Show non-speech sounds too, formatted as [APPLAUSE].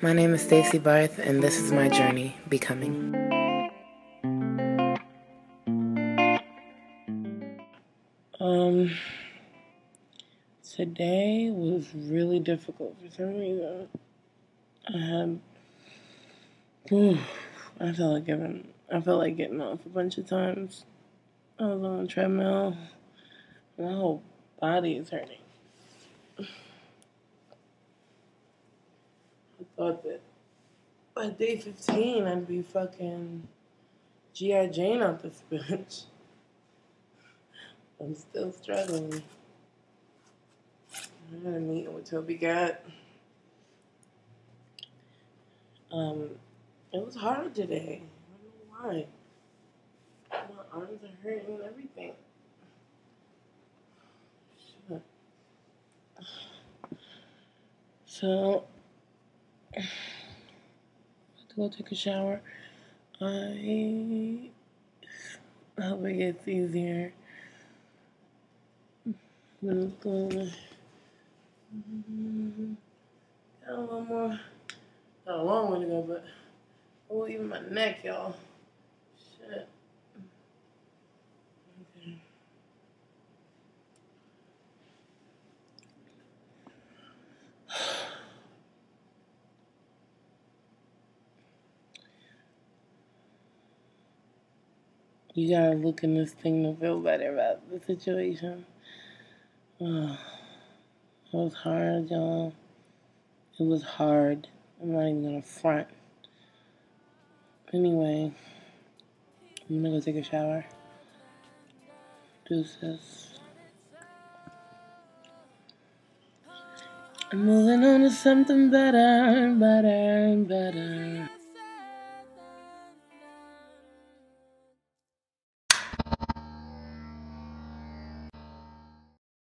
My name is Stacy Barthe, and this is my journey becoming. Um, today was really difficult for some reason. I had, whew, I felt like giving, I felt like getting off a bunch of times. I was on a treadmill. My whole body is hurting. I thought that by day 15 I'd be fucking G.I. Jane out this [LAUGHS] bitch. I'm still struggling. I had a meeting with Toby Gad. Um, it was hard today. I don't know why. My arms are hurting and everything. [SIGHS] [SIGHS] So, go take a shower. I hope it gets easier. I'm going got a little more, got a long way to go, but oh, even my neck, y'all. Shit. You gotta look in this thing to feel better about the situation. It was hard, y'all. It was hard. I'm not even gonna front. Anyway, I'm gonna go take a shower. Deuces. I'm moving on to something better, better, better.